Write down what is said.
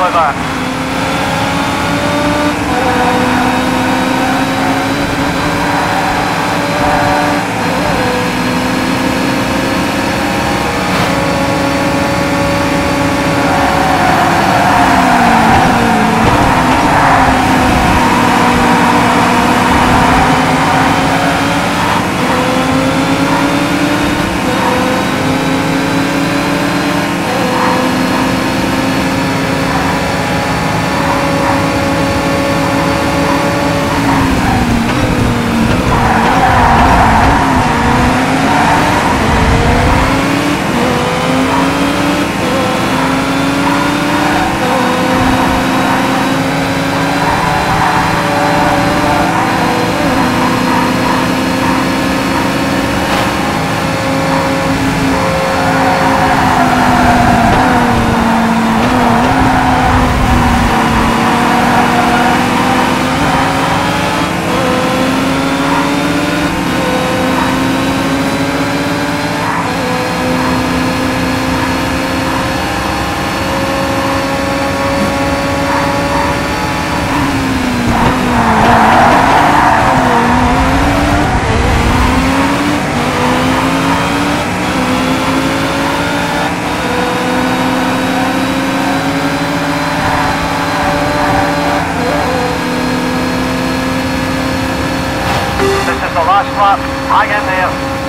Bye. The last lap. Hang in there.